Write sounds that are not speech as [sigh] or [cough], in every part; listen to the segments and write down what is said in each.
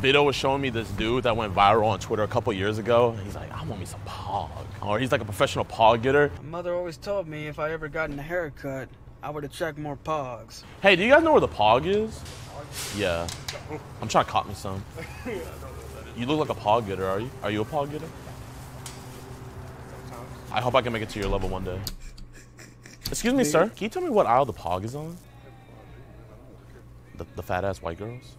Video was showing me this dude that went viral on Twitter a couple years ago. He's like, I want me some pog. Or he's like a professional pog getter. My mother always told me if I ever gotten a haircut, I would attract more pogs. Hey, do you guys know where the pog is? Yeah. I'm trying to cop me some. You look like a pog getter, are you? Are you a pog getter? I hope I can make it to your level one day. Excuse me, sir. Can you tell me what aisle the pog is on? The, the fat ass white girls?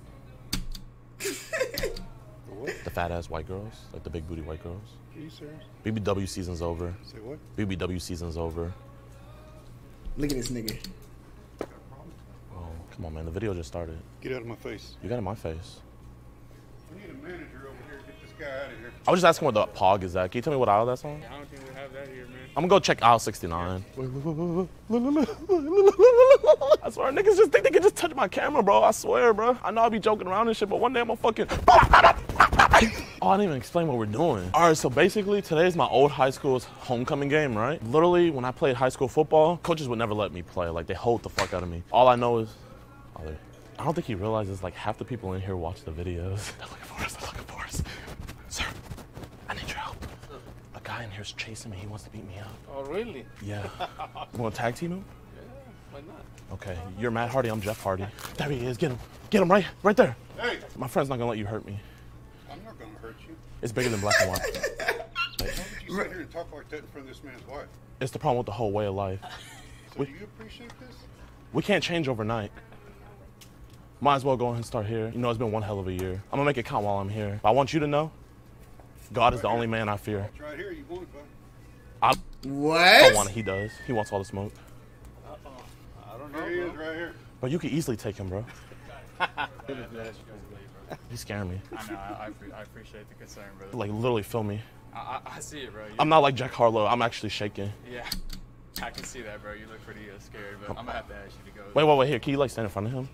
[laughs] the fat ass white girls? Like the big booty white girls? Are you serious? BBW season's over. Say what? BBW season's over. Look at this nigga. Oh, come on, man. The video just started. Get out of my face. You got it in my face. We need a manager over here. Get this guy out of here. I was just asking where the pog is at. Can you tell me what aisle that's on? I don't think we have that here, man. I'm gonna go check aisle 69. [laughs] I swear, niggas just think they can just touch my camera, bro. I swear, bro. I know I'll be joking around and shit, but one day I'm gonna fucking. Oh, [laughs] I didn't even explain what we're doing. All right, so basically, today is my old high school's homecoming game, right? Literally, when I played high school football, coaches would never let me play. Like, they hold the fuck out of me. All I know is, oh, they- I don't think he realizes, like, half the people in here watch the videos. [laughs] They're looking for us, they're looking for us. Sir, I need your help. A guy in here's chasing me. He wants to beat me up. Oh, really? Yeah. You want to tag team him? Why not? Okay. You're Matt Hardy. I'm Jeff Hardy. There he is. Get him. Get him right, right there. Hey, My friend's not gonna let you hurt me. I'm not gonna hurt you. It's bigger than black and white. [laughs] Why would you sit here and talk like that in front of this man's wife? It's the problem with the whole way of life. [laughs] So do you appreciate this? We can't change overnight. Might as well go ahead and start here. You know, it's been one hell of a year. I'm gonna make it count while I'm here. But I want you to know, God is the only man I fear. It's right here. You want it, bud? I What? don't want it. He does. He wants all the smoke. I don't know. Here he is, right here. But you could easily take him, bro. [laughs] He's scaring me. I know. I, I, I appreciate the concern, brother. Like literally feel me. I, I, I see it, bro. You, I'm not like Jack Harlow. I'm actually shaking. Yeah. [laughs] I can see that, bro. You look pretty uh, scared, but I'm gonna have to ask you to go. Wait, wait, wait. Here, can you like stand in front of him?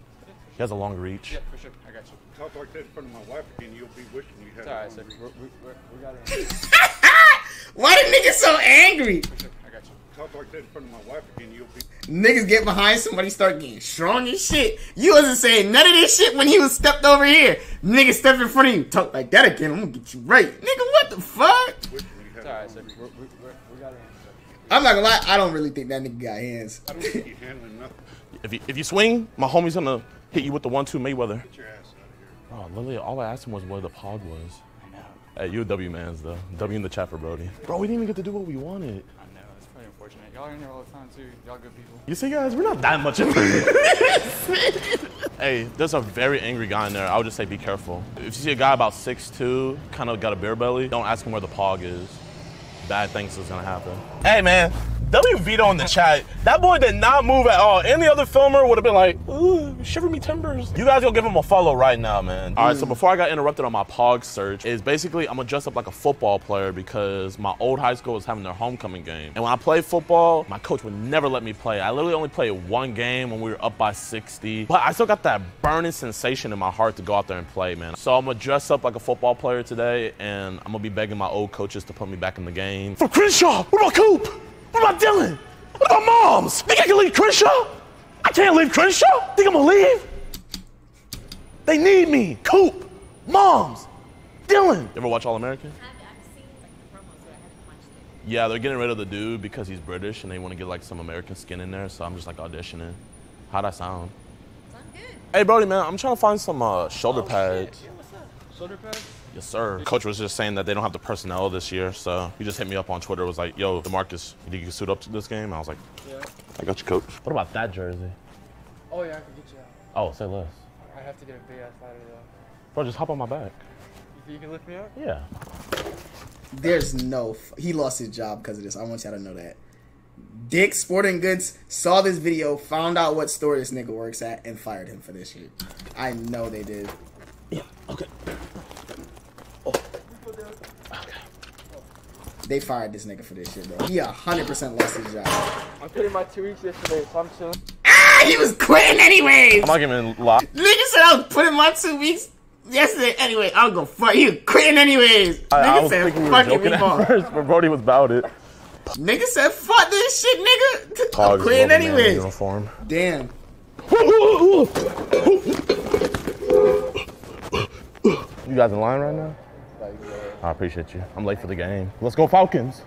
He has a long reach. Yeah, for sure. I got you. Talk like that in front of my wife again, you'll be wishing you had It's all right, a sir. longer We're, reach. we we're, we got it. [laughs] Why the nigga so angry? For sure. I got you. Talk like that in front of my wife again, you'll be. Niggas get behind somebody, start getting strong as shit. You wasn't saying none of this shit when he was stepped over here. Nigga step in front of you, talk like that again. I'm gonna get you right, nigga. What the fuck? Wishing you had It's a all right, sir. longer We're, we we're, we got. I'm not gonna lie, I don't really think that nigga got hands. I don't think you're handling nothing. If you, if you swing, my homie's gonna hit you with the one-two Mayweather. Get your ass out of here. Oh, literally, all I asked him was where the pod was. Hey, you a W man's though. W in the chat for Brody. Bro, we didn't even get to do what we wanted. I know. It's pretty unfortunate. Y'all are in here all the time too. Y'all good people. You see, guys, we're not that much of Hey, there's a very angry guy in there. I would just say be careful. If you see a guy about 6'2", kind of got a beer belly, don't ask him where the pog is. Bad things is gonna happen. Hey, man. W Vito in the chat. That boy did not move at all. Any other filmer would have been like, ooh, shiver me timbers. You guys go give him a follow right now, man. All right, so before I got interrupted on my pog search, is basically I'm gonna dress up like a football player because my old high school was having their homecoming game. And when I played football, my coach would never let me play. I literally only played one game when we were up by 60. But I still got that burning sensation in my heart to go out there and play, man. So I'm gonna dress up like a football player today, and I'm gonna be begging my old coaches to put me back in the game. For Crenshaw, what about Coop? What about Dillon? What about moms? Think I can leave Crenshaw? I can't leave Crenshaw. Think I'm gonna leave? They need me. Coop, moms, Dillon. You ever watch All American? I've, I've seen like the promos, but I haven't watched it. Yeah, they're getting rid of the dude because he's British and they want to get like some American skin in there. So I'm just like auditioning. How'd I sound? Sound good. Hey, Brody, man, I'm trying to find some uh, shoulder pads. Yeah, what's up? Shoulder pads? Yes, sir. Coach was just saying that they don't have the personnel this year, so he just hit me up on Twitter. Was like, "Yo, Demarcus, you think you can suit up to this game?" I was like, Yeah. "I got you, coach." What about that jersey? Oh yeah, I can get you out. Oh, say less. I have to get a big ass ladder though. Bro, just hop on my back. You think you can lift me up? Yeah. There's no. F- he lost his job because of this. I want y'all to know that. Dick Sporting Goods saw this video, found out what store this nigga works at, and fired him for this shit. I know they did. Yeah. Okay. They fired this nigga for this shit, bro. He a 100% lost his job. I put in my two weeks yesterday, so I'm chilling. Ah, he was quitting anyways. I'm not giving a lot. Nigga said I was putting my two weeks yesterday anyway. I'll go fuck. you. quitting anyways. I, nigga I was said thinking we were fuck it, joking we at first, but Brody was about it. Nigga said fuck this shit, nigga. I'm Pog quitting rubber man anyways. Uniform. Damn. You guys in line right now? I appreciate you. I'm late for the game. Let's go Falcons.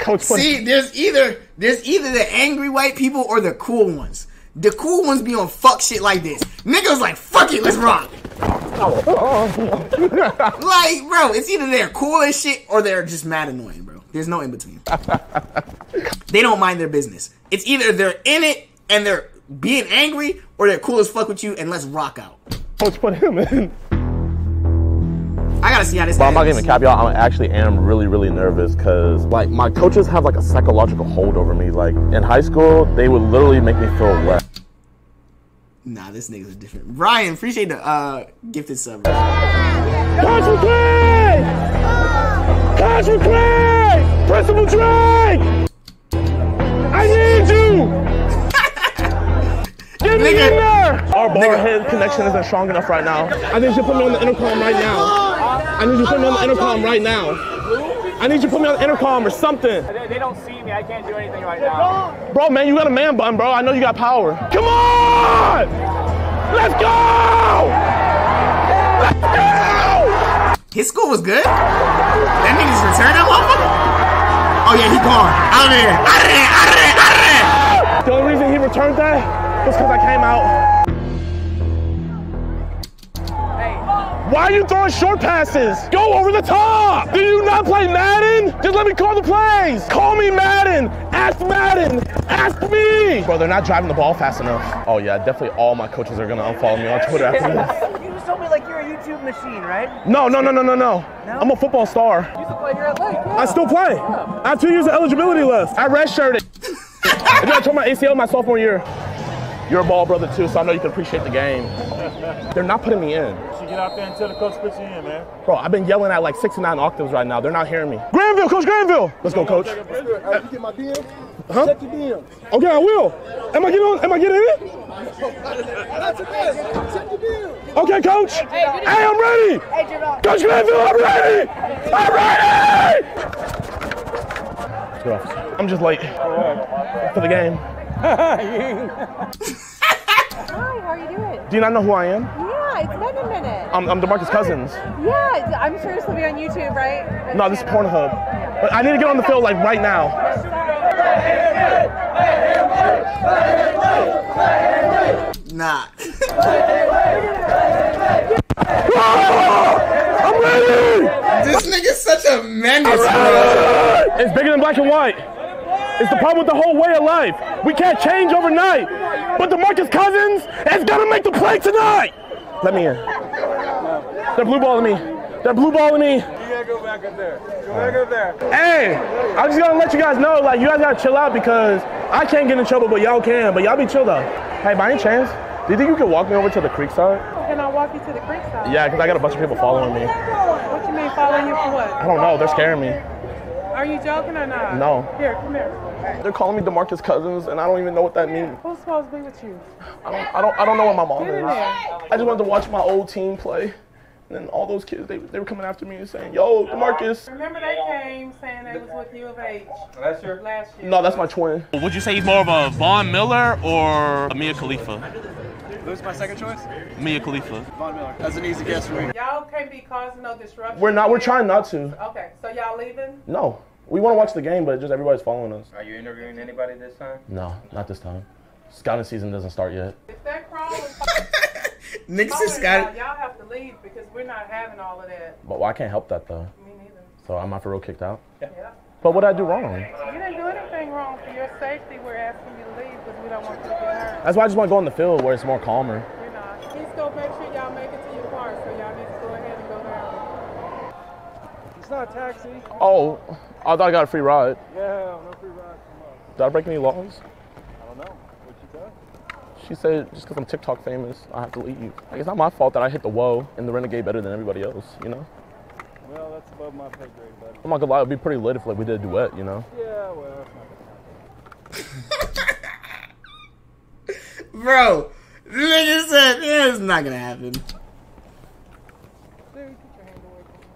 Coach See, there's either there's either the angry white people or the cool ones. The cool ones be on fuck shit like this. Niggas like fuck it, let's rock. like, bro, it's either they're cool as shit or they're just mad annoying, bro. There's no in between. [laughs] they don't mind their business. It's either they're in it and they're being angry or they're cool as fuck with you and let's rock out. coach put him in. I gotta see how this But I'm not ends. gonna cap y'all. I actually am really, really nervous because like my coaches have like a psychological hold over me. Like in high school, they would literally make me feel less. Nah, this nigga's different. Ryan, appreciate the uh gifted sub. Coach McCray! Coach McCray! Principal Drake! I need you! [laughs] Get me in there! Our ball head connection isn't strong enough right now. I need you to put me on the intercom right now. I need you to put me on the intercom right now. I need you to put me on the intercom or something. They, they don't see me. I can't do anything right now. Bro, man, you got a man bun, bro. I know you got power. Come on! Let's go! Let's go! His school was good. That nigga's returned that motherfucker. Oh yeah, he gone. Out of there. Out of there. Out of there. Returned that was because I came out. Why are you throwing short passes? Go over the top! Do you not play Madden? Just let me call the plays! Call me Madden! Ask Madden! Ask me! Bro, they're not driving the ball fast enough. Oh yeah, definitely all my coaches are gonna unfollow me on Twitter after this. [laughs] You just told me like you're a YouTube machine, right? No, no, no, no, no, no. I'm a football star. You used to play here at Lake. I still play. I have two years of eligibility left. I redshirted. And then I tore my ACL my sophomore year. You're a ball brother too, so I know you can appreciate the game. They're not putting me in. You get out there and tell the coach puts you in, man. Bro, I've been yelling at like six to nine octaves right now. They're not hearing me. Granville, Coach Granville. Let's go, Coach. you get my DM? Huh? Check your DM. Okay, oh, I will. Am I getting on? Am I getting in it? Okay. Check your DM. Okay, Coach. Hey, I'm ready. Coach Granville, I'm ready. I'm ready. Good officer. I'm just late for the game. Hi, how are you doing? Do you not know who I am? Yeah, it's been a minute. I'm, I'm DeMarcus Cousins. yeah, I'm sure this will be on YouTube, right? No, this is Pornhub. But I need to get on the field like right now. Nah. [laughs] I'm ready. this nigga's such a menace, bro. It's bigger than black and white. It's the problem with the whole way of life. We can't change overnight. But DeMarcus Cousins is gonna make the play tonight. Let me in. They're blue balling me. They're blue balling me. You gotta go back up there. Go back up there. Hey, I'm just gonna let you guys know, like, you guys gotta chill out because I can't get in trouble, but y'all can. But y'all be chill though. Hey, by any chance, do you think you could walk me over to the creek side? Can I walk you to the creek side? Yeah, because I got a bunch of people following me. What you mean following you for what? I don't know. They're scaring me. Are you joking or not? No. Here, come here. They're calling me DeMarcus Cousins, and I don't even know what that means. Who's supposed to be with you? I don't, I don't, I don't know what my mom Get in is. there. I just wanted to watch my old team play. And then all those kids, they, they were coming after me and saying, yo, DeMarcus. Remember they came saying they was with U of H Last year? last year. No, that's my twin. Would you say he's more of a Von Miller or a Mia Khalifa? Who's my second choice? Mia Khalifa. Von Miller. That's an easy guess for me. Y'all can't be causing no disruption. We're not, we're trying not to. Okay, so y'all leaving? No. We want to watch the game, but just everybody's following us. Are you interviewing anybody this time? No, not this time. Scouting season doesn't start yet. If that crawl is Niggas following just y'all, got y'all have to leave because we're not having all of that. But well, I can't help that though. Me neither. So I'm not for real kicked out. Yeah. But what did I do wrong? You didn't do anything wrong for your safety. We're asking you to leave because we don't want you to get hurt. That's why I just want to go on the field where it's more calmer. We're not. Please go make sure y'all make it to your car. So y'all need to go ahead and go down. It's not a taxi. Oh, I thought I got a free ride. Yeah, no free ride from us. Did I break any laws? I don't know. What you say? She said just because I'm TikTok famous, I have to leave. Like, it's not my fault that I hit the whoa and the renegade better than everybody else, you know? Well, that's above my pay grade, buddy. I'm not gonna lie, it'd be pretty lit if like we did a duet, you know? Yeah, well, that's not gonna happen. [laughs] Bro, nigga said, yeah, it's not gonna happen.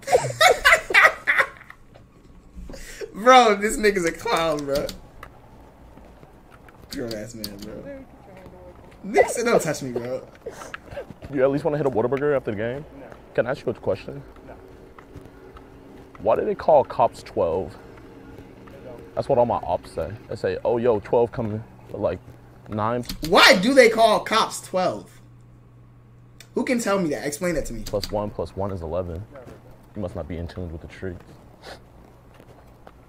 [laughs] Bro, this nigga's a clown, bro. Grown ass man, bro. Nick said, don't touch me, bro. You at least want to hit a Whataburger after the game? Can I ask you a question? Why do they call cops 12? That's what all my ops say. They say, oh, yo, 12 coming, but like 9 Why do they call cops 12? Who can tell me that? Explain that to me. plus 1 plus 1 is 11. You must not be in tune with the streets.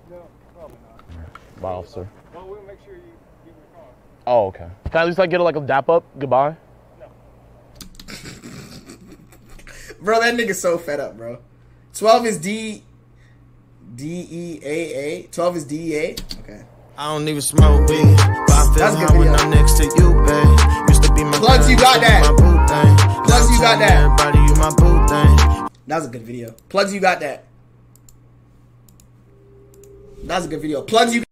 No, probably not. Bye, officer. Well, we'll make sure you give me a call. Oh, okay. Can I at least like get like a dap up? Goodbye. No. [laughs] Bro, that nigga's so fed up, bro. 12 is D. D E A A. 12 is D E A. Okay. I don't even smoke weed, but I feel That's high when. I'm next to you, babe. Used to be my Plugs, you got used to be that. My boo thing. Plugs, you got that. Everybody, you my boo thing. That was a good video. Plugs, you got that. That was a good video. Plugs, you